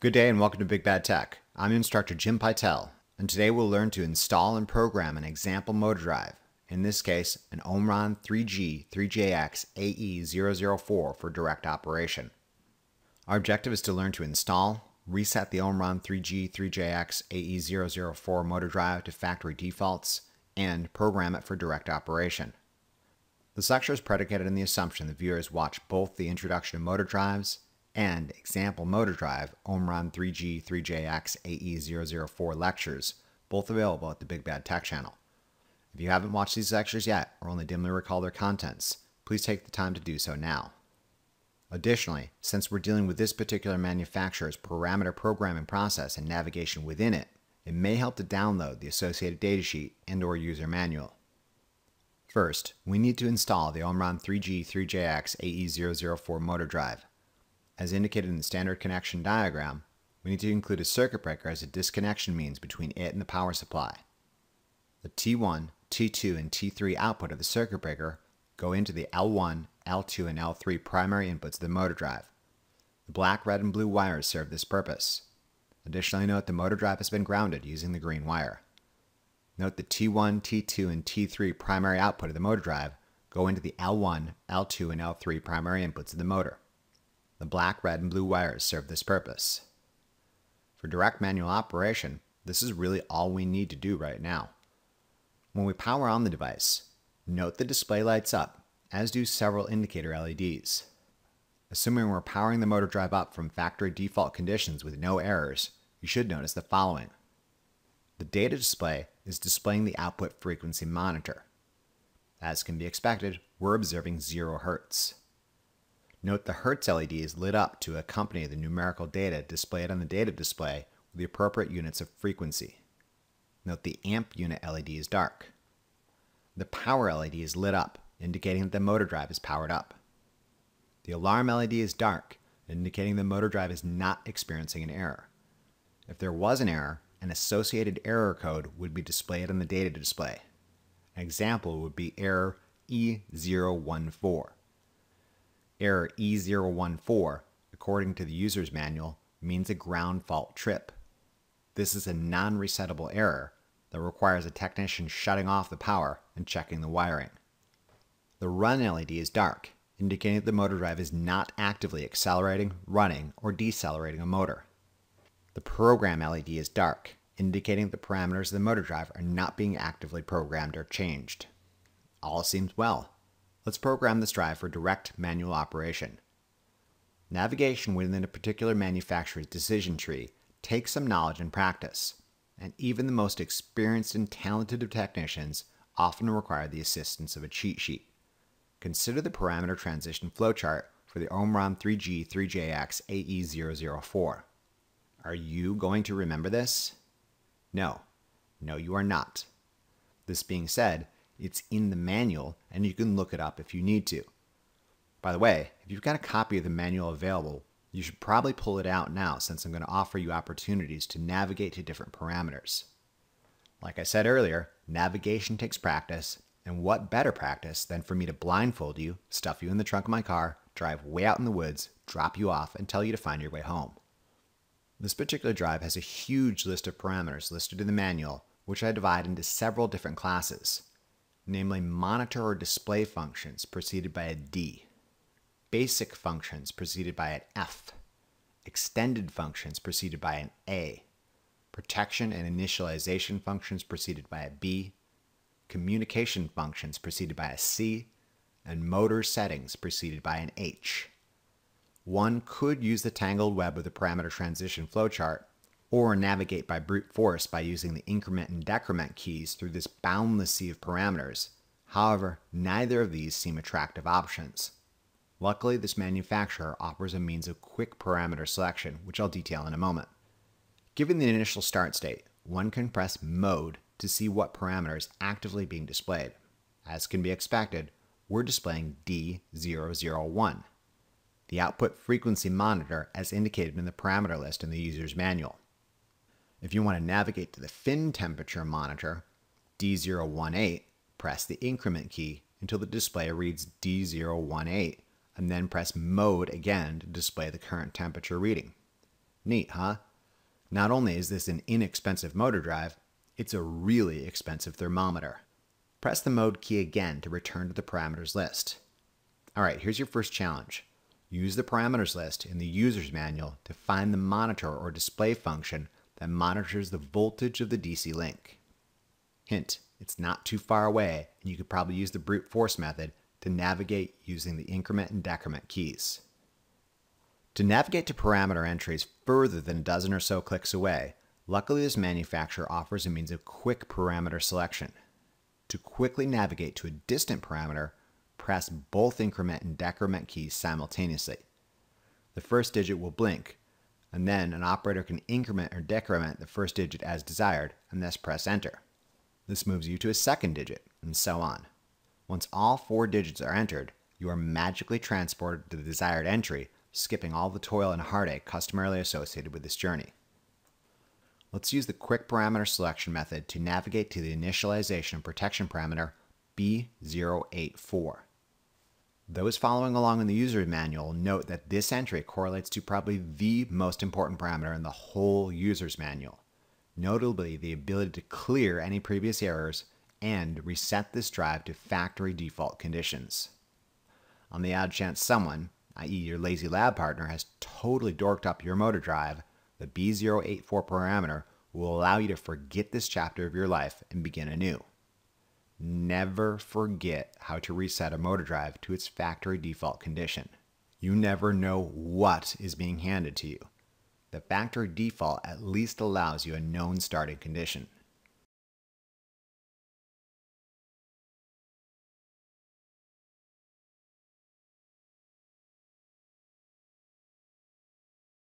Good day and welcome to Big Bad Tech. I'm instructor Jim Pytel, and today we'll learn to install and program an example motor drive, in this case an Omron 3G 3JX AE004 for direct operation. Our objective is to learn to install, reset the Omron 3G 3JX AE004 motor drive to factory defaults, and program it for direct operation. This lecture is predicated on the assumption that viewers watch both the introduction of motor drives and example motor drive Omron 3G 3JX AE004 lectures, both available at the Big Bad Tech channel. If you haven't watched these lectures yet or only dimly recall their contents, please take the time to do so now. Additionally, since we're dealing with this particular manufacturer's parameter programming process and navigation within it, it may help to download the associated datasheet and or user manual. First, we need to install the Omron 3G 3JX AE004 motor drive. As indicated in the standard connection diagram, we need to include a circuit breaker as a disconnection means between it and the power supply. The T1, T2, and T3 output of the circuit breaker go into the L1, L2, and L3 primary inputs of the motor drive. The black, red, and blue wires serve this purpose. Additionally, note the motor drive has been grounded using the green wire. Note the T1, T2, and T3 primary output of the motor drive go into the L1, L2, and L3 primary inputs of the motor. The black, red, and blue wires serve this purpose. For direct manual operation, this is really all we need to do right now. When we power on the device, note the display lights up, as do several indicator LEDs. Assuming we're powering the motor drive up from factory default conditions with no errors, you should notice the following. The data display is displaying the output frequency monitor. As can be expected, we're observing 0 Hz. Note the Hertz LED is lit up to accompany the numerical data displayed on the data display with the appropriate units of frequency. Note the amp unit LED is dark. The power LED is lit up, indicating that the motor drive is powered up. The alarm LED is dark, indicating the motor drive is not experiencing an error. If there was an error, an associated error code would be displayed on the data display. An example would be error E014. Error E014, according to the user's manual, means a ground fault trip. This is a non-resettable error that requires a technician shutting off the power and checking the wiring. The run LED is dark, indicating that the motor drive is not actively accelerating, running, or decelerating a motor. The program LED is dark, indicating that the parameters of the motor drive are not being actively programmed or changed. All seems well. Let's program this drive for direct manual operation. Navigation within a particular manufacturer's decision tree takes some knowledge and practice, and even the most experienced and talented of technicians often require the assistance of a cheat sheet. Consider the parameter transition flowchart for the Omron 3G 3JX AE004. Are you going to remember this? No. No, you are not. This being said, it's in the manual and you can look it up if you need to. By the way, if you've got a copy of the manual available, you should probably pull it out now since I'm going to offer you opportunities to navigate to different parameters. Like I said earlier, navigation takes practice, and what better practice than for me to blindfold you, stuff you in the trunk of my car, drive way out in the woods, drop you off, and tell you to find your way home. This particular drive has a huge list of parameters listed in the manual, which I divide into several different classes, namely monitor or display functions preceded by a D, basic functions preceded by an F, extended functions preceded by an A, protection and initialization functions preceded by a B, communication functions preceded by a C, and motor settings preceded by an H. One could use the tangled web of the parameter transition flowchart, or navigate by brute force by using the increment and decrement keys through this boundless sea of parameters. However, neither of these seem attractive options. Luckily, this manufacturer offers a means of quick parameter selection, which I'll detail in a moment. Given the initial start state, one can press Mode to see what parameter is actively being displayed. As can be expected, we're displaying D001 the output frequency monitor as indicated in the parameter list in the user's manual. If you want to navigate to the fin temperature monitor, D018, press the increment key until the display reads D018 and then press mode again to display the current temperature reading. Neat, huh? Not only is this an inexpensive motor drive, it's a really expensive thermometer. Press the mode key again to return to the parameters list. Alright, here's your first challenge. Use the parameters list in the user's manual to find the monitor or display function that monitors the voltage of the DC link. Hint, it's not too far away and you could probably use the brute force method to navigate using the increment and decrement keys. To navigate to parameter entries further than a dozen or so clicks away, luckily this manufacturer offers a means of quick parameter selection. To quickly navigate to a distant parameter, press both increment and decrement keys simultaneously. The first digit will blink, and then an operator can increment or decrement the first digit as desired, and thus press enter. This moves you to a second digit, and so on. Once all four digits are entered, you are magically transported to the desired entry, skipping all the toil and heartache customarily associated with this journey. Let's use the quick parameter selection method to navigate to the initialization and protection parameter B084. Those following along in the user manual note that this entry correlates to probably the most important parameter in the whole user's manual, notably the ability to clear any previous errors and reset this drive to factory default conditions. On the odd chance someone, i.e. your lazy lab partner, has totally dorked up your motor drive, the B084 parameter will allow you to forget this chapter of your life and begin anew. Never forget how to reset a motor drive to its factory default condition. You never know what is being handed to you. The factory default at least allows you a known starting condition.